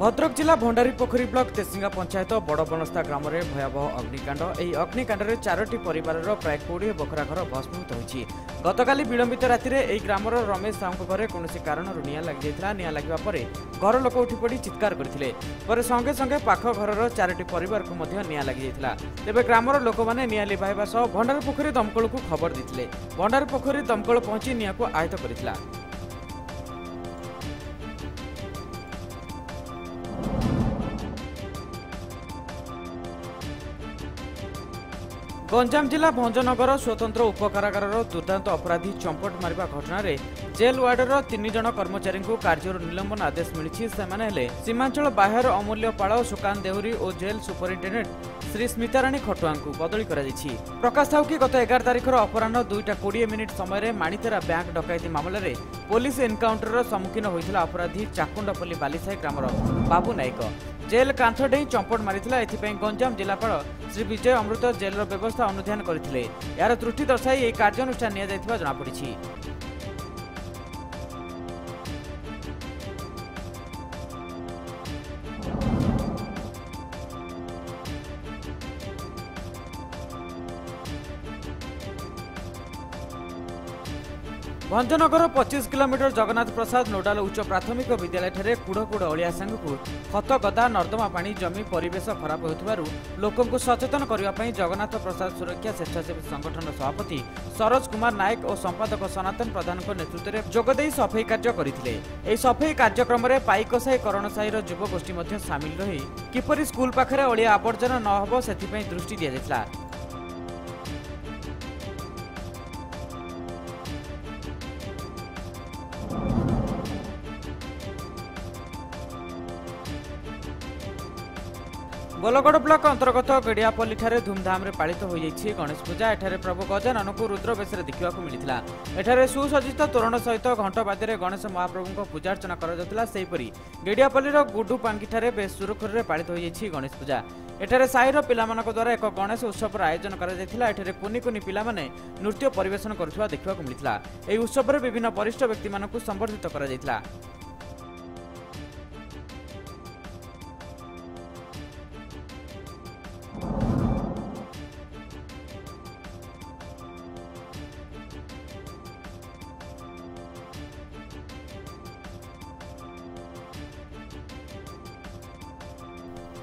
भद्रक जाला भण्डारी पोखरी ब्लक तेसिङा पञ्चायत बडबणस्ता ग्राम भयव अग्नि अग्नि चारोट प्राय प्रायः बखरा घर भस्मित हुन्छ गतकाली विलम्बित रातिले यो ग्राम रमेश साहुस कारण लगिरहेलाक उठि परि चित्कार गरि संगे संगे पाख घर चारोट परिवारको महाँ लगिरहेला तर ग्राम र लो भनेभ भण्डार पोखरी दमकलको खबर दि भण्डार पोखरी दमकल पहुँच निँको आयत गरि ଗଞ୍ଜାମ ଜିଲ୍ଲା ଭଞ୍ଜନଗର ସ୍ୱତନ୍ତ୍ର ଉପକାରାଗାରର ଦୁର୍ଦ୍ଦାନ୍ତ ଅପରାଧୀ ଚମ୍ପଟ ମାରିବା ଘଟଣାରେ ଜେଲ୍ ୱାର୍ଡର ତିନି ଜଣ କର୍ମଚାରୀଙ୍କୁ କାର୍ଯ୍ୟରୁ ନିଲମ୍ବନ ଆଦେଶ ମିଳିଛି। ସେମାନେ ହେଲେ ସୀମାଞ୍ଚଳ ବାହ୍ୟର ଅମୂଲ୍ୟ ପାଳ ସୁକାନ୍ତ ଦେହୁରୀ ଓ ଜେଲ୍ ସୁପରିଟେଣ୍ଡେଣ୍ଟ ଶ୍ରୀ ସ୍ମିତାରାଣୀ ଖଟୁଆଙ୍କୁ ବଦଳି କରାଯାଇଛି। ପ୍ରକାଶ ଥାଉ କି ଗତ ଏଗାର ତାରିଖର ଅପରାହ୍ନ ଦୁଇଟା କୋଡ଼ିଏ ମିନିଟ୍ ସମୟରେ ମାଣିତେରା ବ୍ୟାଙ୍କ ଡକାୟତି ମାମଲାରେ ପୋଲିସ ଏନ୍କାଉଣ୍ଟରର ସମ୍ମୁଖୀନ ହୋଇଥିଲା ଅପରାଧୀ ଚାକୁଣ୍ଡପଲ୍ଲୀ ବାଲିସାହି ଗ୍ରାମର ବାବୁ ନାୟକ। ଜେଲ୍ କାନ୍ଥ ଡେଇଁ ଚମ୍ପଟ ମାରିଥିଲା। ଏଥିପାଇଁ ଗଞ୍ଜାମ ଜିଲ୍ଲାପାଳ ଶ୍ରୀ ବିଜୟ ଅମୃତ ଜେଲ୍ର ବ୍ୟବସ୍ଥା ଅନୁଧ୍ୟାନ କରିଥିଲେ। ଏହାର ତ୍ରୁଟି ଦର୍ଶାଇ ଏହି କାର୍ଯ୍ୟାନୁଷ୍ଠାନ ନିଆଯାଇଥିବା ଜଣାପଡ଼ିଛି। ଭଞ୍ଜନଗର ପଚିଶ କିଲୋମିଟର ଜଗନ୍ନାଥ ପ୍ରସାଦ ନୋଡାଲ ଉଚ୍ଚ ପ୍ରାଥମିକ ବିଦ୍ୟାଳୟଠାରେ କୁଢ଼ କୁଢ଼ ଅଳିଆ ସାଙ୍ଗକୁ ଖତ ଗଦା ନର୍ଦ୍ଦମା ପାଣି ଜମି ପରିବେଶ ଖରାପ ହେଉଥିବାରୁ ଲୋକଙ୍କୁ ସଚେତନ କରିବା ପାଇଁ ଜଗନ୍ନାଥ ପ୍ରସାଦ ସୁରକ୍ଷା ସ୍ୱେଚ୍ଛାସେବୀ ସଂଗଠନ ସଭାପତି ସରୋଜ କୁମାର ନାୟକ ଓ ସମ୍ପାଦକ ସନାତନ ପ୍ରଧାନଙ୍କ ନେତୃତ୍ୱରେ ଯୋଗଦେଇ ସଫେଇ କାର୍ଯ୍ୟ କରିଥିଲେ। ଏହି ସଫେଇ କାର୍ଯ୍ୟକ୍ରମରେ ପାଇକସାହି କରଣସାହିର ଯୁବଗୋଷ୍ଠୀ ମଧ୍ୟ ସାମିଲ ରହି କିପରି ସ୍କୁଲ ପାଖରେ ଅଳିଆ ଆବର୍ଜନା ନ ହେବ ସେଥିପାଇଁ ଦୃଷ୍ଟି ଦିଆଯାଇଥିଲା। ବୋଲଗଡ଼ ବ୍ଲକ ଅନ୍ତର୍ଗତ ଗଡ଼ିଆପଲ୍ଲୀଠାରେ ଧୁମଧାମରେ ପାଳିତ ହୋଇଯାଇଛି ଗଣେଶ ପୂଜା। ଏଠାରେ ପ୍ରଭୁ ଗଜାନନଙ୍କୁ ରୁଦ୍ର ବେଶରେ ଦେଖିବାକୁ ମିଳିଥିଲା। ଏଠାରେ ସୁସଜ୍ଜିତ ତୋରଣ ସହିତ ଘଣ୍ଟବାଦ୍ୟରେ ଗଣେଶ ମହାପ୍ରଭୁଙ୍କ ପୂଜାର୍ଚ୍ଚନା କରାଯାଉଥିଲା। ସେହିପରି ଗଡ଼ିଆପଲ୍ଲୀର ଗୁଡୁ ପାଙ୍କିଠାରେ ବେଶ ସୁରୁଖୁରୁରେ ପାଳିତ ହୋଇଯାଇଛି ଗଣେଶ ପୂଜା। ଏଠାରେ ସାହିର ପିଲାମାନଙ୍କ ଦ୍ୱାରା ଏକ ଗଣେଶ ଉତ୍ସବର ଆୟୋଜନ କରାଯାଇଥିଲା। ଏଠାରେ କୁନି କୁନି ପିଲାମାନେ ନୃତ୍ୟ ପରିବେଷଣ କରୁଥିବା ଦେଖିବାକୁ ମିଳିଥିଲା। ଏହି ଉତ୍ସବରେ ବିଭିନ୍ନ ବରିଷ୍ଠ ବ୍ୟକ୍ତିମାନଙ୍କୁ ସମ୍ବର୍ଦ୍ଧିତ କରାଯାଇଥିଲା।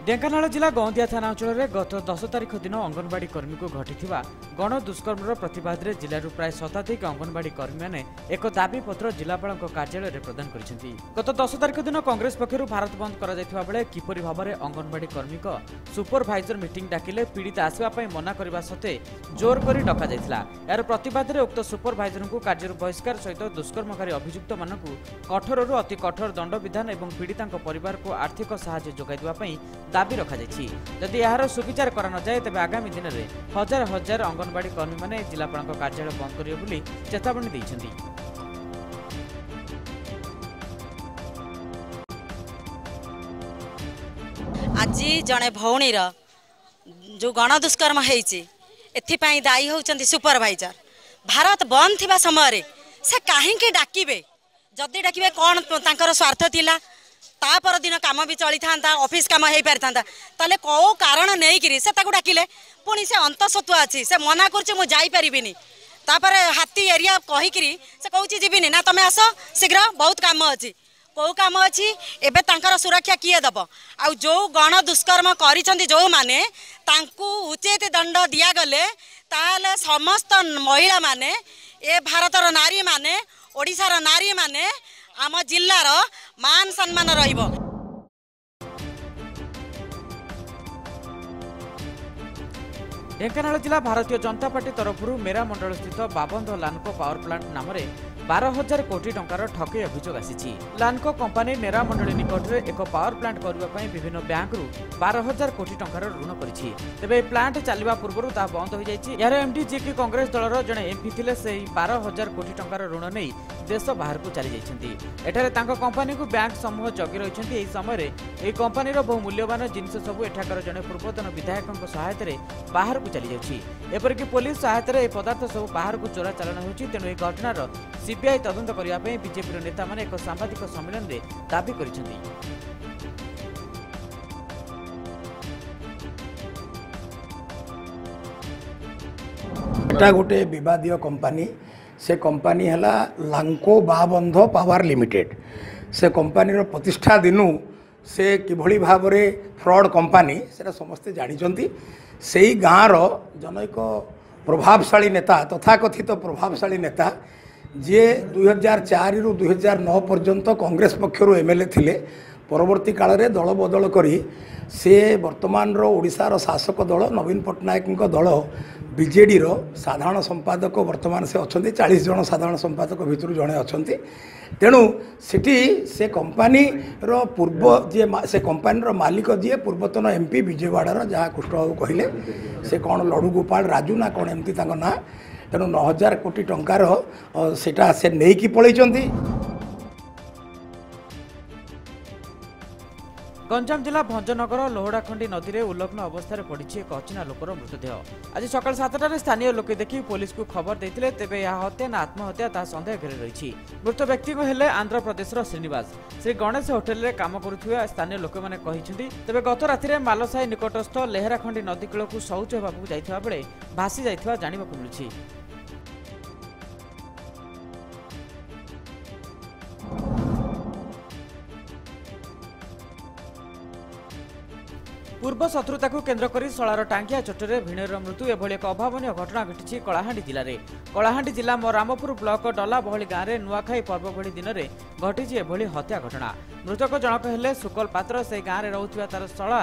ଢେଙ୍କାନାଳ ଜିଲ୍ଲା ଗଅଁଦିଆ ଥାନା ଅଞ୍ଚଳରେ ଗତ ଦଶ ତାରିଖ ଦିନ ଅଙ୍ଗନବାଡି କର୍ମୀଙ୍କୁ ଘଟିଥିବା ଗଣ ଦୁଷ୍କର୍ମର ପ୍ରତିବାଦରେ ଜିଲ୍ଲାରୁ ପ୍ରାୟ ଶତାଧିକ ଅଙ୍ଗନବାଡି କର୍ମୀମାନେ ଏକ ଦାବିପତ୍ର ଜିଲ୍ଲାପାଳଙ୍କ କାର୍ଯ୍ୟାଳୟରେ ପ୍ରଦାନ କରିଛନ୍ତି। ଗତ ଦଶ ତାରିଖ ଦିନ କଂଗ୍ରେସ ପକ୍ଷରୁ ଭାରତ ବନ୍ଦ କରାଯାଇଥିବା ବେଳେ କିପରି ଭାବରେ ଅଙ୍ଗନବାଡି କର୍ମୀଙ୍କ ସୁପରଭାଇଜର ମିଟିଂ ଡାକିଲେ ପୀଡ଼ିତା ଆସିବା ପାଇଁ ମନା କରିବା ସତ୍ତ୍ୱେ ଜୋର କରି ଡକାଯାଇଥିଲା। ଏହାର ପ୍ରତିବାଦରେ ଉକ୍ତ ସୁପରଭାଇଜରଙ୍କୁ କାର୍ଯ୍ୟରୁ ବହିଷ୍କାର ସହିତ ଦୁଷ୍କର୍ମକାରୀ ଅଭିଯୁକ୍ତମାନଙ୍କୁ କଠୋରରୁ ଅତି କଠୋର ଦଣ୍ଡବିଧାନ ଏବଂ ପୀଡ଼ିତାଙ୍କ ପରିବାରକୁ ଆର୍ଥିକ ସାହାଯ୍ୟ ଯୋଗାଇ ଦେବା ପାଇଁ ଦାବି ରଖାଯାଇଛି। ଯଦି ଏହାର ସୁବିଚାର କରାନଯାଏ ତେବେ ଆଗାମୀ ଦିନରେ ହଜାର ହଜାର ଅଙ୍ଗନବାଡି କର୍ମୀମାନେ ଜିଲ୍ଲାପାଳଙ୍କ କାର୍ଯ୍ୟାଳୟ ବନ୍ଦ କରିବେ ବୋଲି ଚେତାବନୀ ଦେଇଛନ୍ତି। ଆଜି ଜଣେ ଭଉଣୀର ଯେଉଁ ଗଣଦୁଷ୍କର୍ମ ହେଇଛି ଏଥିପାଇଁ ଦାୟୀ ହେଉଛନ୍ତି ସୁପରଭାଇଜର। ଭାରତ ବନ୍ଦ ଥିବା ସମୟରେ ସେ କାହିଁକି ଡାକିବେ? ଯଦି ଡାକିବେ କ'ଣ ତାଙ୍କର ସ୍ୱାର୍ଥ ଥିଲା? ତା ପରଦିନ କାମ ବି ଚଳିଥାନ୍ତା ଅଫିସ୍ କାମ ହେଇପାରିଥାନ୍ତା। ତାହେଲେ କେଉଁ କାରଣ ନେଇକିରି ସେ ତାକୁ ଡାକିଲେ? ପୁଣି ସେ ଅନ୍ତଃସତ୍ତ୍ୱ ଅଛି ସେ ମନା କରୁଛି ମୁଁ ଯାଇପାରିବିନି। ତାପରେ ହାତୀ ଏରିଆ କହିକିରି ସେ କହୁଛି ଯିବିନି। ନା ତମେ ଆସ ଶୀଘ୍ର ବହୁତ କାମ ଅଛି। କେଉଁ କାମ ଅଛି? ଏବେ ତାଙ୍କର ସୁରକ୍ଷା କିଏ ଦେବ? ଆଉ ଯେଉଁ ଗଣ ଦୁଷ୍କର୍ମ କରିଛନ୍ତି ଯେଉଁମାନେ ତାଙ୍କୁ ଉଚିତ ଦଣ୍ଡ ଦିଆଗଲେ ତାହେଲେ ସମସ୍ତ ମହିଳାମାନେ ଏ ଭାରତର ନାରୀମାନେ ଓଡ଼ିଶାର ନାରୀମାନେ ଆମ ଜିଲ୍ଲାର ମାନ ସମ୍ମାନ ରହିବ। ଢେଙ୍କାନାଳ ଜିଲ୍ଲା ଭାରତୀୟ ଜନତା ପାର୍ଟି ତରଫରୁ ମେରା ମଣ୍ଡଳସ୍ଥିତ ବାବନ୍ଧ ଲାନ୍କୋ ପାୱାର ପ୍ଲାଣ୍ଟ ନାମରେ ବାର ହଜାର କୋଟି ଟଙ୍କାର ଠକେଇ ଅଭିଯୋଗ ଆସିଛି। ଲାନ୍କୋ କମ୍ପାନୀ ନେରା ମଣ୍ଡଳୀ ନିକଟରେ ଏକ ପାୱାର ପ୍ଲାଣ୍ଟ କରିବା ପାଇଁ ବିଭିନ୍ନ ବ୍ୟାଙ୍କରୁ ବାର ହଜାର କୋଟି ଟଙ୍କାର ଋଣ କରିଛି। ତେବେ ଏହି ପ୍ଲାଣ୍ଟ ଚାଲିବା ପୂର୍ବରୁ ତାହା ବନ୍ଦ ହୋଇଯାଇଛି। ଏହାର ଏମ୍ଡି ଯିଏକି କଂଗ୍ରେସ ଦଳର ଜଣେ ଏମ୍ପି ଥିଲେ ସେହି ବାର ହଜାର କୋଟି ଟଙ୍କାର ଋଣ ନେଇ ଦେଶ ବାହାରକୁ ଚାଲିଯାଇଛନ୍ତି। ଏଠାରେ ତାଙ୍କ କମ୍ପାନୀକୁ ବ୍ୟାଙ୍କ ସମୂହ ଜଗି ରହିଛନ୍ତି। ଏହି ସମୟରେ ଏହି କମ୍ପାନୀର ବହୁ ମୂଲ୍ୟବାନ ଜିନିଷ ସବୁ ଏଠାକାର ଜଣେ ପୂର୍ବତନ ବିଧାୟକଙ୍କ ସହାୟତାରେ ବାହାରକୁ ଚାଲିଯାଉଛି। ଏପରିକି ପୋଲିସ ସହାୟତାରେ ଏହି ପଦାର୍ଥ ସବୁ ବାହାରକୁ ଚୋରା ଚାଲାଣ ହେଉଛି। ତେଣୁ ଏହି ଘଟଣାର ସିବିଆଇ ତଦନ୍ତ କରିବା ପାଇଁ ବିଜେପିର ନେତାମାନେ ଏକ ସାମ୍ବାଦିକ ସମ୍ମିଳନୀରେ ଦାବି କରିଛନ୍ତି। ସେଟା ଗୋଟେ ବିବାଦୀୟ କମ୍ପାନୀ ସେ କମ୍ପାନୀ ହେଲା ଲାଙ୍କୋ ବାବନ୍ଧ ପାୱାର ଲିମିଟେଡ୍ ସେ କମ୍ପାନୀର ପ୍ରତିଷ୍ଠା ଦିନୁ ସେ କିଭଳି ଭାବରେ ଫ୍ରଡ଼୍ କମ୍ପାନୀ ସେଟା ସମସ୍ତେ ଜାଣିଛନ୍ତି। ସେଇ ଗାଁର ଜନୈକ ପ୍ରଭାବଶାଳୀ ନେତା ତଥାକଥିତ ପ୍ରଭାବଶାଳୀ ନେତା ଯିଏ ଦୁଇହଜାର ଚାରିରୁ ଦୁଇହଜାର ନଅ ପର୍ଯ୍ୟନ୍ତ କଂଗ୍ରେସ ପକ୍ଷରୁ ଏମ୍ ଏଲ୍ ଏ ଥିଲେ ପରବର୍ତ୍ତୀ କାଳରେ ଦଳ ବଦଳ କରି ସେ ବର୍ତ୍ତମାନର ଓଡ଼ିଶାର ଶାସକ ଦଳ ନବୀନ ପଟ୍ଟନାୟକଙ୍କ ଦଳ ବିଜେଡ଼ିର ସାଧାରଣ ସମ୍ପାଦକ ବର୍ତ୍ତମାନ ସେ ଅଛନ୍ତି ଚାଳିଶ ଜଣ ସାଧାରଣ ସମ୍ପାଦକ ଭିତରୁ ଜଣେ ଅଛନ୍ତି। ତେଣୁ ସେଠି ସେ କମ୍ପାନୀର ପୂର୍ବ ଯିଏ ମା- ସେ କମ୍ପାନୀର ମାଲିକ ଯିଏ ପୂର୍ବତନ ଏମ୍ ପି ବିଜୟୱାଡ଼ାର ଯାହା କୃଷ୍ଣବାବୁ କହିଲେ ସେ କ'ଣ ଲଡ଼ୁ ଗୋପାଳ ରାଜୁ ନା କ'ଣ ଏମିତି ତାଙ୍କ ନାଁ ତେଣୁ ନଅ ହଜାର କୋଟି ଟଙ୍କାର ଅ, ସେଇଟା ସେ ନେଇକି ପଳେଇଛନ୍ତି। ଗଞ୍ଜାମ ଜିଲ୍ଲା ଭଞ୍ଜନଗର ଲୋହଡ଼ାଖଣ୍ଡି ନଦୀରେ ଉଲ୍ଲଗ୍ନ ଅବସ୍ଥାରେ ପଡ଼ିଛି ଏକ ଅଚିହ୍ନା ଲୋକର ମୃତଦେହ। ଆଜି ସକାଳ ସାତଟାରେ ସ୍ଥାନୀୟ ଲୋକେ ଦେଖି ପୋଲିସକୁ ଖବର ଦେଇଥିଲେ ତେବେ ଏହା ହତ୍ୟା ନା ଆତ୍ମହତ୍ୟା ତାହା ସନ୍ଦେହ ଘେରି ରହିଛି। ମୃତ ବ୍ୟକ୍ତିଙ୍କ ହେଲେ ଆନ୍ଧ୍ରପ୍ରଦେଶର ଶ୍ରୀନିବାସ। ଶ୍ରୀ ଗଣେଶ ହୋଟେଲରେ କାମ କରୁଥିବା ସ୍ଥାନୀୟ ଲୋକମାନେ କହିଛନ୍ତି ତେବେ ଗତ ରାତିରେ ମାଲସାହି ନିକଟସ୍ଥ ଲେହେରାଖଣ୍ଡି ନଦୀ କୂଳକୁ ଶୌଚ ହେବାକୁ ଯାଇଥିବା ବେଳେ ଭାସି ଯାଇଥିବା ଜାଣିବାକୁ ମିଳିଛି। ପୂର୍ବ ଶତ୍ରୁତାକୁ କେନ୍ଦ୍ର କରି ଶଳାର ଟାଙ୍ଗିଆ ଚୋଟରେ ଭିଣେର ମୃତ୍ୟୁ ଏଭଳି ଏକ ଅଭାବନୀୟ ଘଟଣା ଘଟିଛି କଳାହାଣ୍ଡି ଜିଲ୍ଲାରେ। କଳାହାଣ୍ଡି ଜିଲ୍ଲା ମୋ ରାମପୁର ବ୍ଲକ ଡଲାବହଳି ଗାଁରେ ନୂଆଖାଇ ପର୍ବ ଭଳି ଦିନରେ ଘଟିଛି ଏଭଳି ହତ୍ୟା ଘଟଣା। ମୃତକ ଜଣକ ହେଲେ ସୁକଲ ପାତ୍ର ସେହି ଗାଁରେ ରହୁଥିବା ତାର ଶଳା।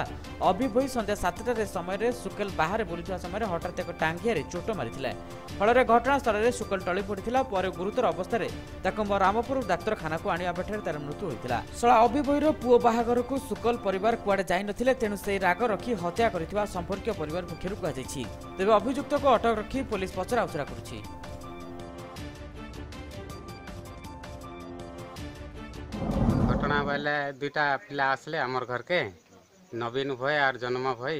ଅଭିଭୋଇ ସନ୍ଧ୍ୟା ସାତଟାରେ ସମୟରେ ସୁକେଲ ବାହାରେ ବୁଲୁଥିବା ସମୟରେ ହଠାତ୍ ଏକ ଟାଙ୍ଗିଆରେ ଚୋଟ ମାରିଥିଲା। ଫଳରେ ଘଟଣାସ୍ଥଳରେ ସୁକଲ ଟଳି ପଡ଼ିଥିଲା ପରେ ଗୁରୁତର ଅବସ୍ଥାରେ ତାକୁ ମୋ ରାମପୁର ଡାକ୍ତରଖାନାକୁ ଆଣିବା ବେଠାରେ ତାର ମୃତ୍ୟୁ ହୋଇଥିଲା। ଶଳା ଅଭିଭୋଇର ପୁଅ ବାହାଘରକୁ ସୁକଲ ପରିବାର କୁଆଡ଼େ ଯାଇନଥିଲେ ତେଣୁ ସେହି রাগ রাখি হত্যা করে সম্পর্কীয় পরিবার পক্ষ কুহযাই তবে অভিযুক্তক অটক রাখি পুলিশ পচরা উচরা করছে ঘটনা বেলে দুইটা পিলা আসলে আমার ঘরকে নবীন ভয় আর জন্ম ভয়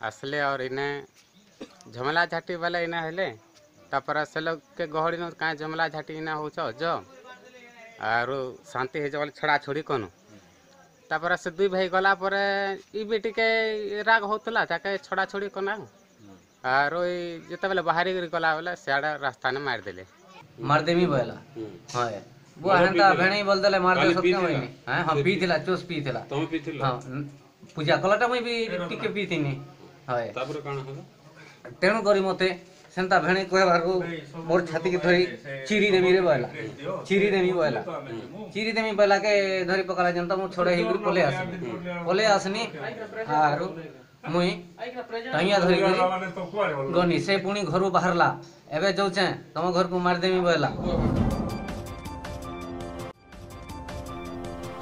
আসলে আর ইনে ঝমলা ঝাটি বেলে ইনে হলে তারপরে সে লোককে গহড়ি কাঁ ঝমলা ঝাটি ইনে হচ্ছে অজ আর শান্তি হয়ে যাবে ছড়া ছড়ি কোনো ତାପରେ ସେ ଦୁଇ ଭାଇ ଗଲା ପରେ ଇ ବି ଟିକେ ରାଗ ହଉଥିଲା ତାକେ ଛଡ଼ାଛଡ଼ି କନା ଆରୁ ଇ ଯେତେବେଳେ ବାହାରିକିରି ଗଲା ବେଲେ ସିଆଡ଼େ ରାସ୍ତାନେ ମାରିଦେଲେ ମାରିଦେବି ବୋଇଲା ହଁ वो हेंता भेणी बोल देले मार दे सकते होई नी हाँ हाँ पी थिला चोस पी थिला तुम पी थिला हाँ पूजा कलाटा मई भी टिके पी थिनी हाँ तापर काण होला तेणु करी मते ସେନ୍ତା ଭେଣେଇ କହିବାରୁ ମୋର ଛାତିକି ଧରି ଚିରି ଦେମି ରେ ବୋଇଲା ଚିରି ଦେମି ବୋଇଲା ଚିରି ଦେମି ବୋଇଲା କେ ଧରି ପକାଲା ଯେନ୍ତା ମୁଁ ଛଡ଼େଇ ହେଇକରି ପଲେଇ ଆସିନି ପଲେଇ ଆସିନି। ଆରୁ ମୁଇଁ ଟଇଆ ଧରିକରି ଗନି ସେ ପୁଣି ଘରୁ ବାହାରିଲା। ଏବେ ଯାଉଛେଁ ତମ ଘରକୁ ମାରିଦେମି ବୋଇଲା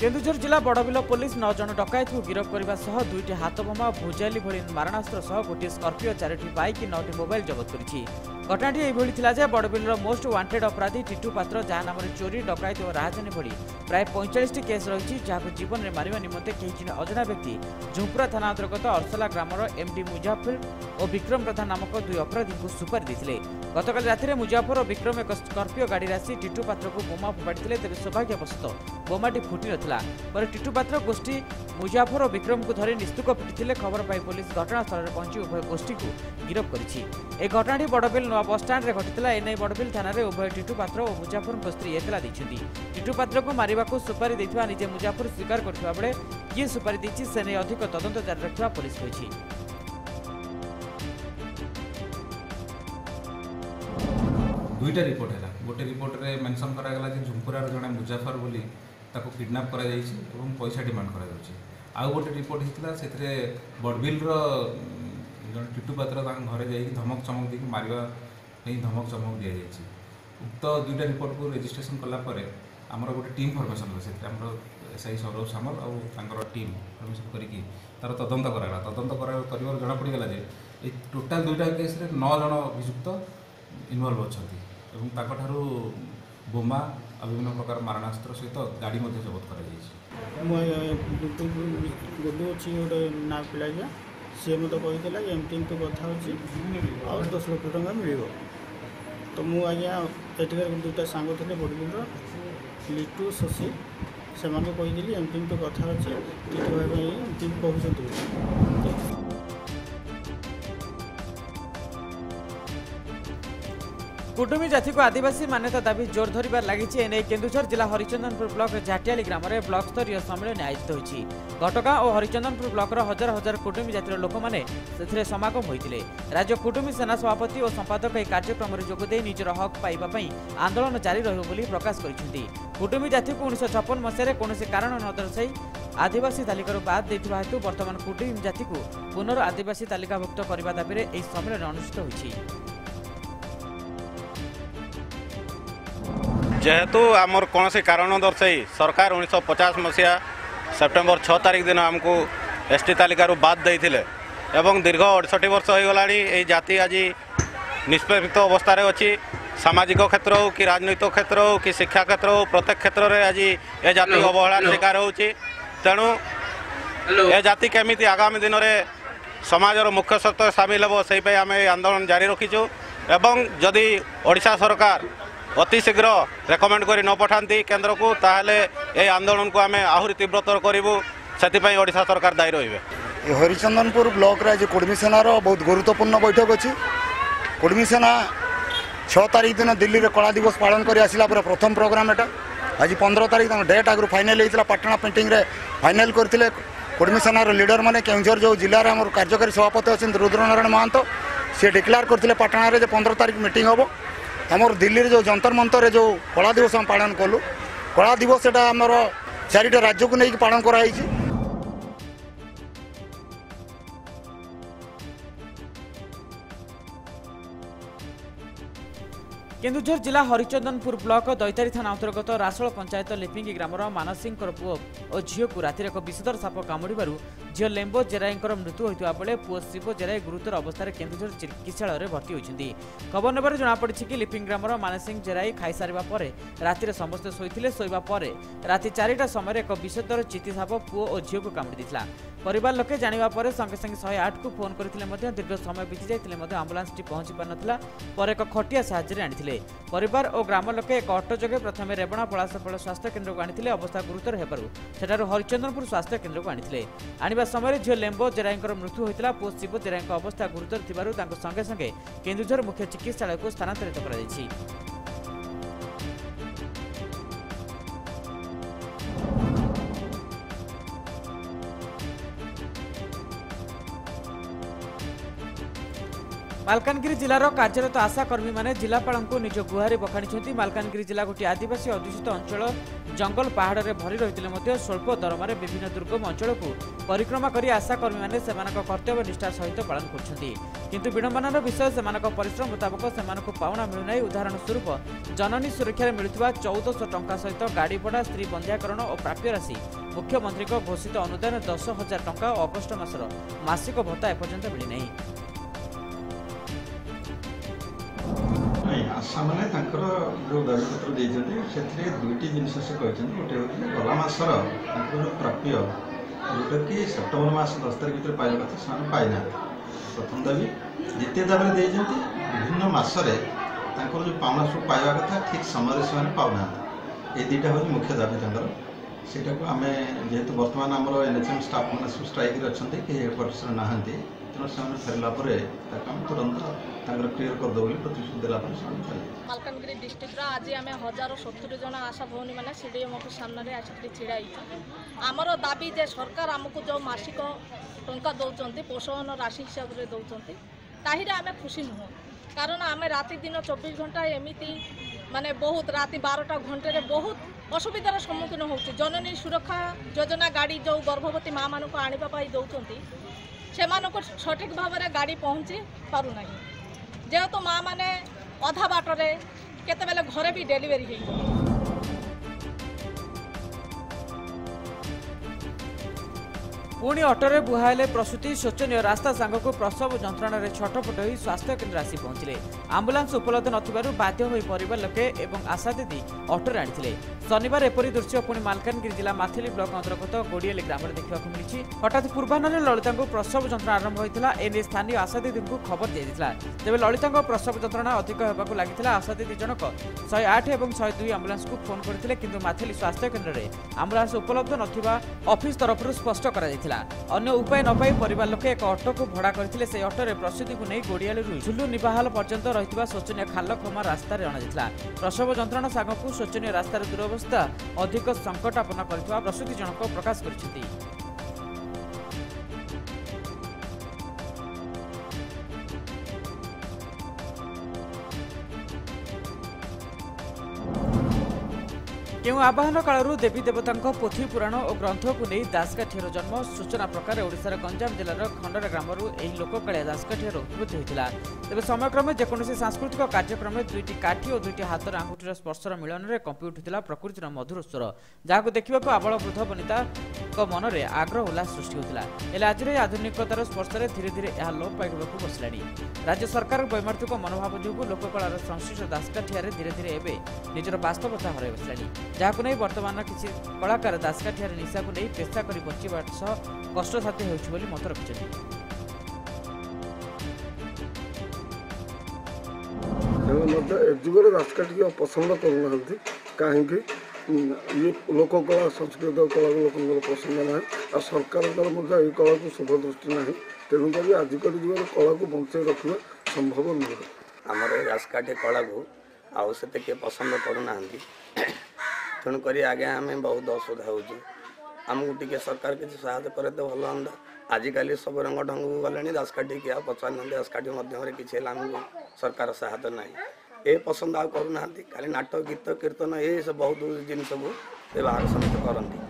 କେନ୍ଦୁଝର ଜିଲ୍ଲା ବଡ଼ବିଲ ପୋଲିସ ନଅ ଜଣ ଡକାୟତକୁ ଗିରଫ କରିବା ସହ ଦୁଇଟି ହାତବୋମା ଭୁଜାଲି ଭଳି ମାରଣାସ୍ତ୍ର ସହ ଗୋଟିଏ ସ୍କର୍ପିଓ ଚାରୋଟି ବାଇକ୍ ନଅଟି ମୋବାଇଲ ଜବତ କରିଛି। ଘଟଣାଟି ଏଇଭଳି ଥିଲା ଯେ ବଡ଼ବିଲର ମୋଷ୍ଟ ୱାଣ୍ଟେଡ୍ ଅପରାଧୀ ଟିଟୁ ପାତ୍ର ଯାହା ନାମରେ ଚୋରି ଡକାୟତ ଓ ରାହାଜାନୀ ଭଳି ପ୍ରାୟ ପଇଁଚାଳିଶଟି କେସ୍ ରହିଛି ଯାହାକୁ ଜୀବନରେ ମାରିବା ନିମନ୍ତେ କେହି ଜଣେ ଅଜଣା ବ୍ୟକ୍ତି ଝୁମ୍ପୁରା ଥାନା ଅନ୍ତର୍ଗତ ଅର୍ସଲା ଗ୍ରାମର ଏମ୍ଡି ମୁଜାଫର ଓ ବିକ୍ରମ ପ୍ରଧାନ ନାମକ ଦୁଇ ଅପରାଧୀଙ୍କୁ ସୁପାରି ଦେଇଥିଲେ। ଗତକାଲି ରାତିରେ ମୁଜାଫର ଓ ବିକ୍ରମ ଏକ ସ୍କର୍ପିଓ ଗାଡ଼ିରେ ଆସି ଟିଟୁ ପାତ୍ରକୁ ବୋମା ଫୋପାଡ଼ିଥିଲେ ତେବେ ସୌଭାଗ୍ୟବଶତଃ ବୋମାଟି ଫୁଟି ନଥିଲା ପରେ ଟିଟୁ ପାତ୍ର ଗୋଷ୍ଠୀ ମୁଜାଫର ଓ ବିକ୍ରମକୁ ଧରି ନିସ୍ତୁକ ପିଟିଥିଲେ ଖବର ପାଇ ପୋଲିସ ଘଟଣାସ୍ଥଳରେ ପହଞ୍ଚି ଉଭୟ ଗୋଷ୍ଠୀକୁ ଗିରଫ କରିଛି। ଏହି ଘଟଣାଟି ବଡ଼ବିଲ ନୂଆ ବସ୍ଷ୍ଟାଣ୍ଡରେ ଘଟିଥିଲା। ଏନେଇ ବଡ଼ବିଲ ଥାନାରେ ଉଭୟ ଟିଟୁ ପାତ୍ର ଓ ମୁଜାଫରଙ୍କ ସ୍ତ୍ରୀ ଏତଲା ଦେଇଛନ୍ତି। ଟିଟୁ ପାତ୍ରକୁ ମାରିବାକୁ ସୁପାରି ଦେଇଥିବା ନିଜେ ମୁଜାଫର ସ୍ୱୀକାର କରିଥିବା ବେଳେ କିଏ ସୁପାରି ଦେଇଛି ସେ ନେଇ ଅଧିକ ତଦନ୍ତ ଜାରି ରଖିଥିବା ପୋଲିସ କହିଛି। ଦୁଇଟା ରିପୋର୍ଟ ହେଲା। ଗୋଟେ ରିପୋର୍ଟରେ ମେନସନ୍ କରାଗଲା ଯେ ଝୁମ୍ପୁରାର ଜଣେ ମୁଜାଫର ବୋଲି ତାକୁ କିଡ଼ନାପ୍ କରାଯାଇଛି ଏବଂ ପଇସା ଡିମାଣ୍ଡ କରାଯାଉଛି। ଆଉ ଗୋଟେ ରିପୋର୍ଟ ହେଇଥିଲା ସେଥିରେ ବଡ଼ବିଲର ଉଁ, ଜଣେ ଟିଟୁ ପାତ୍ର ତାଙ୍କ ଘରେ ଯାଇକି ଧମକ ଚମକ ଦେଇକି ମାରିବା ପାଇଁ ଧମକ ଚମକ ଦିଆଯାଇଛି। ଉକ୍ତ ଦୁଇଟା ରିପୋର୍ଟକୁ ରେଜିଷ୍ଟ୍ରେସନ୍ କଲା ପରେ ଆମର ଗୋଟେ ଟିମ୍ ଫର୍ମେସନ୍ ହେଲା ସେଥିରେ ଆମର ଏସ୍ ଆଇ ସୌରଭ ସାମଲ ଆଉ ତାଙ୍କର ଟିମ୍ ଫର୍ମେସନ୍ କରିକି ତା'ର ତଦନ୍ତ କରାଗଲା। ତଦନ୍ତ କରା କରିବାରୁ ଜଣାପଡ଼ିଗଲା ଯେ ଏଇ ଟୋଟାଲ୍ ଦୁଇଟା କେସ୍ରେ ନଅ ଜଣ ଅଭିଯୁକ୍ତ ଇନଭଲ୍ଭ ଅଛନ୍ତି ଏବଂ ତାଙ୍କଠାରୁ ବୋମା ଆଉ ବିଭିନ୍ନ ପ୍ରକାର ମାରଣାସ୍ତ୍ର ସହିତ ଗାଡ଼ି ମଧ୍ୟ ଜବତ କରାଯାଇଛି। ମୁଁ ଗୁଡ଼ୁ ଅଛି ଗୋଟେ ନା ପିଲାଟା ସିଏ ମୋତେ କହିଥିଲା କି ଏମିତି ଏମିତି କଥା ହେଉଛି ଆଉ ଦଶ ଲକ୍ଷ ଟଙ୍କା ମିଳିବ। ତ ମୁଁ ଆଜ୍ଞା ଏଠିକାର ଦୁଇଟା ସାଙ୍ଗ ଥିଲେ ବଡ଼ବିଲର ଲିଟୁ ଶଶୀ ସେମାନଙ୍କୁ କହିଥିଲି ଏମିତି ଏମିତି କଥା ଅଛି ଟିଟୁ ଭାଇ ପାଇଁ ଏମିତି କହୁଛନ୍ତି কুটুমি জাতিকে আদিবাসী মান্যতা দাবি জোর ধরবার লাগিছে। এনে কেন্দুঝর জেলা হরিচন্দনপুর ব্লক জাটিয়ালি গ্রামের ব্লক স্তরীয় সম্মিলনী আয়োজিত হয়েছে ঘটকা ও হরিচন্দনপুর ব্লকর হাজার হাজার কুটুমি জাতির লোক সেথিরে সমাগম হয়েছে রাজ্য কুটুমি সেনা সভাপতি ও সম্পাদক এই কার্যক্রমে যোগদে নিজের হক পাইবা আন্দোলন জারি রহব বলে প্রকাশ করেছেন কুটুমি জাতিকে উনিশশো ছপন মশায় কৌশি কারণ নদর্শাই আদিবাসী তালিকার বাদ দেওয়া হেতু বর্তমান কুটুমি জাতিকে পুনর আদিবাসী তালিকাভুক্ত করা দাবি এই সম্মেলন অনুষ্ঠিত হয়েছে ଯେହେତୁ ଆମର କୌଣସି କାରଣ ଦର୍ଶାଇ ସରକାର ଉଣେଇଶହ ପଚାଶ ମସିହା ସେପ୍ଟେମ୍ବର ଛଅ ତାରିଖ ଦିନ ଆମକୁ ଏସ୍ ଟି ତାଲିକାରୁ ବାଦ୍ ଦେଇଥିଲେ ଏବଂ ଦୀର୍ଘ ଅଠଷଠି ବର୍ଷ ହୋଇଗଲାଣି ଏହି ଜାତି ଆଜି ନିଷ୍ପେଷିତ ଅବସ୍ଥାରେ ଅଛି। ସାମାଜିକ କ୍ଷେତ୍ର ହେଉ କି ରାଜନୈତିକ କ୍ଷେତ୍ର ହେଉ କି ଶିକ୍ଷା କ୍ଷେତ୍ର ହେଉ ପ୍ରତ୍ୟେକ କ୍ଷେତ୍ରରେ ଆଜି ଏ ଜାତି ଅବହେଳାର ଶିକାର ହେଉଛି। ତେଣୁ ଏ ଜାତି କେମିତି ଆଗାମୀ ଦିନରେ ସମାଜର ମୁଖ୍ୟ ସ୍ରୋତରେ ସାମିଲ ହେବ ସେହି ପାଇଁ ଆମେ ଏହି ଆନ୍ଦୋଳନ ଜାରି ରଖିଛୁ। ଏବଂ ଯଦି ଓଡ଼ିଶା ସରକାର ଅତି ଶୀଘ୍ର ରେକମେଣ୍ଡ କରି ନ ପଠାନ୍ତି କେନ୍ଦ୍ରକୁ ତାହେଲେ ଏହି ଆନ୍ଦୋଳନକୁ ଆମେ ଆହୁରି ତୀବ୍ରତର କରିବୁ। ସେଥିପାଇଁ ଓଡ଼ିଶା ସରକାର ଦାୟୀ ରହିବେ। ହରିଚନ୍ଦନପୁର ବ୍ଲକରେ ଆଜି କୁର୍ମୀ ସେନାର ବହୁତ ଗୁରୁତ୍ୱପୂର୍ଣ୍ଣ ବୈଠକ ଅଛି। କୁର୍ମୀ ସେନା ଛଅ ତାରିଖ ଦିନ ଦିଲ୍ଲୀରେ କଳା ଦିବସ ପାଳନ କରି ଆସିଲା ପରେ ପ୍ରଥମ ପ୍ରୋଗ୍ରାମ ଏଟା। ଆଜି ପନ୍ଦର ତାରିଖ ତାଙ୍କ ଡେଟ୍ ଆଗରୁ ଫାଇନାଲ୍ ହେଇଥିଲା ପାଟଣା ପେଣ୍ଟିଂରେ ଫାଇନାଲ୍ କରିଥିଲେ କୁର୍ମୀ ସେନାର ଲିଡରମାନେ କେଉଁଝର ଯେଉଁ ଜିଲ୍ଲାରେ ଆମର କାର୍ଯ୍ୟକାରୀ ସଭାପତି ଅଛନ୍ତି ରୁଦ୍ରନାରାୟଣ ମହାନ୍ତ ସେ ଡିକ୍ଲାର କରିଥିଲେ ପାଟଣାରେ ଯେ ପନ୍ଦର ତାରିଖ ମିଟିଂ ହେବ। ଆମର ଦିଲ୍ଲୀରେ ଯେଉଁ ଯନ୍ତର ମନ୍ତରରେ ଯେଉଁ କଳା ଦିବସ ଆମେ ପାଳନ କଲୁ। କଳା ଦିବସ ଏଟା ଆମର ଚାରିଟା ରାଜ୍ୟକୁ ନେଇକି ପାଳନ କରାଯାଇଛି କେନ୍ଦୁଝର ଜିଲ୍ଲା ହରିଚନ୍ଦନପୁର ବ୍ଲକ ଦୈତାରୀ ଥାନା ଅନ୍ତର୍ଗତ ରାସଳ ପଞ୍ଚାୟତ ଲିପିଙ୍ଗି ଗ୍ରାମର ମାନସିଂଙ୍କର ପୁଅ ଓ ଝିଅକୁ ରାତିରେ ଏକ ବିଷଧର ସାପ କାମୁଡ଼ିବାରୁ ଝିଅ ଲେମ୍ବୋ ଜେରାଇଙ୍କର ମୃତ୍ୟୁ ହୋଇଥିବା ବେଳେ ପୁଅ ଶିବ ଜେରାଇ ଗୁରୁତର ଅବସ୍ଥାରେ କେନ୍ଦୁଝର ଚିକିତ୍ସାଳୟରେ ଭର୍ତ୍ତି ହୋଇଛନ୍ତି। ଖବର ନେବାରେ ଜଣାପଡ଼ିଛି କି ଲିପିଙ୍ଗ ଗ୍ରାମର ମାନସିଂ ଜେରାଇ ଖାଇସାରିବା ପରେ ରାତିରେ ସମସ୍ତେ ଶୋଇଥିଲେ। ଶୋଇବା ପରେ ରାତି ଚାରିଟା ସମୟରେ ଏକ ବିଷଧର ଚିତି ସାପ ପୁଅ ଓ ଝିଅକୁ କାମୁଡ଼ି ଦେଇଥିଲା। ପରିବାର ଲୋକେ ଜାଣିବା ପରେ ସଙ୍ଗେ ସଙ୍ଗେ ଶହେ ଆଠକୁ ଫୋନ୍ କରିଥିଲେ ମଧ୍ୟ ଦୀର୍ଘ ସମୟ ବିତି ଯାଇଥିଲେ ମଧ୍ୟ ଆମ୍ବୁଲାନ୍ସଟି ପହଞ୍ଚି ପାରିନଥିଲା। ପରେ ଏକ ଖଟିଆ ସାହାଯ୍ୟରେ ଆଣିଥିଲେ। ପରିବାର ଓ ଗ୍ରାମ ଲୋକେ ଏକ ଅଟୋ ଯୋଗେ ପ୍ରଥମେ ରେବଣା ପଳାଶପଳ ସ୍ୱାସ୍ଥ୍ୟ କେନ୍ଦ୍ରକୁ ଆଣିଥିଲେ। ଅବସ୍ଥା ଗୁରୁତର ହେବାରୁ ସେଠାରୁ ହରିଚନ୍ଦନପୁର ସ୍ୱାସ୍ଥ୍ୟ କେନ୍ଦ୍ରକୁ ଆଣିଥିଲେ। ଆଣିବା ସମୟରେ ଝିଅ ଲେମ୍ବୋ ଜେରାଇଙ୍କର ମୃତ୍ୟୁ ହୋଇଥିଲା। ପୁଅ ଶିବ ଜେରାଇଙ୍କ ଅବସ୍ଥା ଗୁରୁତର ଥିବାରୁ ତାଙ୍କୁ ସଙ୍ଗେ ସଙ୍ଗେ କେନ୍ଦୁଝର ମୁଖ୍ୟ ଚିକିତ୍ସାଳୟକୁ ସ୍ଥାନାନ୍ତରିତ କରାଯାଇଛି। ମାଲକାନଗିରି ଜିଲ୍ଲାର କାର୍ଯ୍ୟରତ ଆଶା କର୍ମୀମାନେ ଜିଲ୍ଲାପାଳଙ୍କୁ ନିଜ ଗୁହାରି ବଖାଣିଛନ୍ତି ମାଲକାନଗିରି ଜିଲ୍ଲା ଗୋଟିଏ ଆଦିବାସୀ ଅଧ୍ୟୁଷିତ ଅଞ୍ଚଳ। ଜଙ୍ଗଲ ପାହାଡ଼ରେ ଭରି ରହିଥିଲେ ମଧ୍ୟ ସ୍ୱଳ୍ପ ଦରମାରେ ବିଭିନ୍ନ ଦୁର୍ଗମ ଅଞ୍ଚଳକୁ ପରିକ୍ରମା କରି ଆଶା କର୍ମୀମାନେ ସେମାନଙ୍କ କର୍ତ୍ତବ୍ୟ ନିଷ୍ଠା ସହିତ ପାଳନ କରୁଛନ୍ତି। କିନ୍ତୁ ବିଡ଼ମ୍ବନାର ବିଷୟ ସେମାନଙ୍କ ପରିଶ୍ରମ ମୁତାବକ ସେମାନଙ୍କୁ ପାଉଣା ମିଳୁନାହିଁ। ଉଦାହରଣ ସ୍ୱରୂପ ଜନନୀ ସୁରକ୍ଷାରେ ମିଳୁଥିବା ଚଉଦଶହ ଟଙ୍କା ସହିତ ଗାଡ଼ି ଭଡ଼ା ସ୍ତ୍ରୀ ବନ୍ଧ୍ୟାକରଣ ଓ ପ୍ରାପ୍ୟ ରାଶି ମୁଖ୍ୟମନ୍ତ୍ରୀଙ୍କ ଘୋଷିତ ଅନୁଦାନ ଦଶ ହଜାର ଟଙ୍କା ଓ ଅଗଷ୍ଟ ମାସର ମାସିକ ଭତ୍ତା ଏପର୍ଯ୍ୟନ୍ତ ମିଳିନାହିଁ। ଆଶାମାନେ ତାଙ୍କର ଯେଉଁ ଦାବିପତ୍ର ଦେଇଛନ୍ତି ସେଥିରେ ଦୁଇଟି ଜିନିଷ ସେ କହିଛନ୍ତି। ଗୋଟେ ହେଉଛି ଗଲା ମାସର ତାଙ୍କର ଯେଉଁ ପ୍ରାପ୍ୟ ଯେଉଁଟାକି ସେପ୍ଟେମ୍ବର ମାସ ଦଶ ତାରିଖ ଭିତରେ ପାଇବା କଥା ସେମାନେ ପାଇନାହାନ୍ତି। ପ୍ରଥମ ଦାବି। ଦ୍ୱିତୀୟ ଦାବିରେ ଦେଇଛନ୍ତି ବିଭିନ୍ନ ମାସରେ ତାଙ୍କର ଯେଉଁ ପାଉଣା ସବୁ ପାଇବା କଥା ଠିକ୍ ସମୟରେ ସେମାନେ ପାଉନାହାନ୍ତି। ଏଇ ଦୁଇଟା ହେଉଛି ମୁଖ୍ୟ ଦାବି ତାଙ୍କର। ସେଇଟାକୁ ଆମେ ଯେହେତୁ ବର୍ତ୍ତମାନ ଆମର ଏନ୍ ଏଚ୍ ଏମ୍ ଷ୍ଟାଫ୍ ମାନେ ସବୁ ଷ୍ଟ୍ରାଇକ୍ରେ ଅଛନ୍ତି କେହି ହେଡ୍ କ୍ୱାର୍ଟର୍ସରେ ନାହାନ୍ତି। ତେଣୁ ସେମାନେ ଫେରିଲା ପରେ ତାକୁ ଆମେ ତୁରନ୍ତ ତାଙ୍କର କ୍ଲିୟର କରିଦେବୁ ବୋଲି ପ୍ରତିଶ୍ରୁତି ଦେଲା ପରେ ସେମାନେ ଚାଲିବେ ମାଲକାନଗିରି ଡିଷ୍ଟ୍ରିକ୍ଟର ଆଜି ଆମେ ହଜାର ସତୁରି ଜଣ ଆଶା ଭଉଣୀମାନେ ସି ଡି ଏମ୍ ଅଫିସ୍ ସାମ୍ନାରେ ଆସିକି ଛିଡ଼ା ହେଇଛୁ ଆମର ଦାବି ଯେ ସରକାର ଆମକୁ ଯେଉଁ ମାସିକ ଟଙ୍କା ଦେଉଛନ୍ତି ପୋଷଣ ରାଶି ହିସାବରେ ଦେଉଛନ୍ତି ତାହିରେ ଆମେ ଖୁସି ନୁହଁ କାରଣ ଆମେ ରାତି ଦିନ ଚବିଶ ଘଣ୍ଟା ଏମିତି ମାନେ ବହୁତ ରାତି ବାରଟା ଘଣ୍ଟାରେ ବହୁତ ଅସୁବିଧାର ସମ୍ମୁଖୀନ ହେଉଛୁ। ଜନନୀ ସୁରକ୍ଷା ଯୋଜନା ଗାଡ଼ି ଯେଉଁ ଗର୍ଭବତୀ ମାଆମାନଙ୍କୁ ଆଣିବା ପାଇଁ ଦେଉଛନ୍ତି ସେମାନଙ୍କୁ ସଠିକ୍ ଭାବରେ ଗାଡ଼ି ପହଞ୍ଚି ପାରୁନାହିଁ ଯେହେତୁ ମାଆମାନେ ଅଧା ବାଟରେ କେତେବେଳେ ଘରେ ବି ଡେଲିଭରି ହେଇଯାଉଛି ପୁଣି ଅଟୋରେ ବୁହାଇଲେ ପ୍ରସୂତି ଶୋଚନୀୟ ରାସ୍ତା ସାଙ୍ଗକୁ ପ୍ରସବ ଯନ୍ତ୍ରଣାରେ ଛଟପଟ ହୋଇ ସ୍ୱାସ୍ଥ୍ୟ କେନ୍ଦ୍ର ଆସି ପହଞ୍ଚିଲେ। ଆମ୍ବୁଲାନ୍ସ ଉପଲବ୍ଧ ନଥିବାରୁ ବାଧ୍ୟ ହୋଇ ପରିବାର ଲୋକେ ଏବଂ ଆଶା ଦିଦି ଅଟୋରେ ଆଣିଥିଲେ। ଶନିବାର ଏପରି ଦୃଶ୍ୟ ପୁଣି ମାଲକାନଗିରି ଜିଲ୍ଲା ମାଥିଲି ବ୍ଲକ ଅନ୍ତର୍ଗତ ଗୋଡ଼ିଆଲି ଗ୍ରାମରେ ଦେଖିବାକୁ ମିଳିଛି। ହଠାତ୍ ପୂର୍ବାହ୍ନରେ ଲଳିତାଙ୍କୁ ପ୍ରସବ ଯନ୍ତ୍ରଣା ଆରମ୍ଭ ହୋଇଥିଲା। ଏନେଇ ସ୍ଥାନୀୟ ଆଶା ଦିଦିଙ୍କୁ ଖବର ଦିଆଯାଇଥିଲା। ତେବେ ଲଳିତାଙ୍କ ପ୍ରସବ ଯନ୍ତ୍ରଣା ଅଧିକ ହେବାକୁ ଲାଗିଥିଲା। ଆଶା ଦିଦି ଜଣକ ଶହେ ଆଠ ଏବଂ ଶହେ ଦୁଇ ଆମ୍ବୁଲାନ୍ସକୁ ଫୋନ୍ କରିଥିଲେ କିନ୍ତୁ ମାଥିଲି ସ୍ୱାସ୍ଥ୍ୟ କେନ୍ଦ୍ରରେ ଆମ୍ବୁଲାନ୍ସ ଉପଲବ୍ଧ ନଥିବା ଅଫିସ ତରଫରୁ ସ୍ପଷ୍ଟ କରାଯାଇଥିଲା। ହୋଇଥିଲା ଅନ୍ୟ ଉପାୟ ନ ପାଇ ପରିବାର ଲୋକେ ଏକ ଅଟୋକୁ ଭଡ଼ା କରିଥିଲେ। ସେହି ଅଟୋରେ ପ୍ରସୂତିକୁ ନେଇ ଗୋଡ଼ିଆଳିରୁ ଝୁଲୁ ନିବାହାଲ ପର୍ଯ୍ୟନ୍ତ ରହିଥିବା ଶୋଚନୀୟ ଖାଲ ଖମା ରାସ୍ତାରେ ଅଣାଯାଇଥିଲା। ପ୍ରସବ ଯନ୍ତ୍ରଣା ସାଙ୍ଗକୁ ଶୋଚନୀୟ ରାସ୍ତାର ଦୁରବସ୍ଥା ଅଧିକ ସଙ୍କଟାପନ୍ନ କରିଥିବା ପ୍ରସୂତି ଜଣକ ପ୍ରକାଶ କରିଛନ୍ତି। କେଉଁ ଆବାହନ କାଳରୁ ଦେବୀ ଦେବତାଙ୍କ ପୋଥି ପୁରାଣ ଓ ଗ୍ରନ୍ଥକୁ ନେଇ ଦାସକାଠିଆର ଜନ୍ମ ସୂଚନା ପ୍ରକାରେ ଓଡ଼ିଶାର ଗଞ୍ଜାମ ଜିଲ୍ଲାର ଖଣ୍ଡରା ଗ୍ରାମରୁ ଏହି ଲୋକକାଳିଆ ଦାସକାଠିଆର ଉତ୍ପତ୍ତି ହୋଇଥିଲା। ତେବେ ସମୟକ୍ରମେ ଯେକୌଣସି ସାଂସ୍କୃତିକ କାର୍ଯ୍ୟକ୍ରମରେ ଦୁଇଟି କାଠି ଓ ଦୁଇଟି ହାତର ଆଙ୍ଗୁଠିର ସ୍ପର୍ଶର ମିଳନରେ କମ୍ପି ଉଠୁଥିଲା ପ୍ରକୃତିର ମଧୁର ସ୍ୱର ଯାହାକୁ ଦେଖିବାକୁ ଆବଳ ବୃଦ୍ଧ ବନିତାଙ୍କ ମନରେ ଆଗ୍ରହ ଉଲ୍ଲାସ ସୃଷ୍ଟି ହେଉଥିଲା ହେଲେ ଆଜିର ଏହି ଆଧୁନିକତାର ସ୍ପର୍ଶରେ ଧୀରେ ଧୀରେ ଏହା ଲୋପ ପାଇବାକୁ ବସିଲାଣି। ରାଜ୍ୟ ସରକାର ବୈମାର୍ଥିକ ମନୋଭାବ ଯୋଗୁଁ ଲୋକକଳାର ସଂଶ୍ଳିଷ୍ଟ ଦାସକାଠିଆରେ ଧୀରେ ଧୀରେ ଏବେ ନିଜର ବାସ୍ତବତା ହରାଇ ବସିଲାଣି। ଯାହାକୁ ନେଇ ବର୍ତ୍ତମାନ କିଛି କଳାକାର ଦାସକାଠିଆର ନିଶାକୁ ନେଇ ପେଶା କରି ବଞ୍ଚିବା ସହ କଷ୍ଟସାଧ୍ୟ ହେଉଛି ବୋଲି ମତ ରଖିଛନ୍ତି। ହେଲେ ମଧ୍ୟ ଏ ଯୁଗରେ ଦାସକାଠିକୁ ପସନ୍ଦ କରୁନାହାନ୍ତି କାହିଁକି? ଉଁ, ଇଏ ଲୋକକଳା ସାଂସ୍କୃତିକ କଳାକୁ ଲୋକଙ୍କର ପସନ୍ଦ ନାହିଁ। ଆଉ ସରକାରଙ୍କର ମଧ୍ୟ ଏହି କଳାକୁ ଶୁଭ ଦୃଷ୍ଟି ନାହିଁ। ତେଣୁକରି ଆଜିକାଲି ଯୁଗରେ କଳାକୁ ବଞ୍ଚାଇ ରଖିବା ସମ୍ଭବ ନୁହେଁ। ଆମର ଏ ଦାସକାଠି କଳାକୁ ଆଉ ସେତେ କିଏ ପସନ୍ଦ କରୁନାହାନ୍ତି। ତେଣୁକରି ଆଜ୍ଞା ଆମେ ବହୁତ ଅସୁବିଧା ହେଉଛୁ। ଆମକୁ ଟିକେ ସରକାର କିଛି ସାହାଯ୍ୟ କରେ ତ ଭଲ ହୁଅନ୍ତା। ଆଜିକାଲି ସବୁ ରଙ୍ଗ ଢଙ୍ଗକୁ ଗଲେଣି ଦାସକାଠି କିଏ ଆଉ ପଚାରୁନାହାନ୍ତି ଦାସକାଠି ମଧ୍ୟରେ କିଛି ହେଲେ ଆମକୁ ସରକାର ସାହାଯ୍ୟ ନାହିଁ। ଏ ପସନ୍ଦ ଆଉ କରୁନାହାନ୍ତି। ଖାଲି ନାଟକ ଗୀତ କୀର୍ତ୍ତନ ଏ ସବୁ ବହୁତ ଜିନିଷକୁ ବ୍ୟବହାର ସମସ୍ତେ କରନ୍ତି।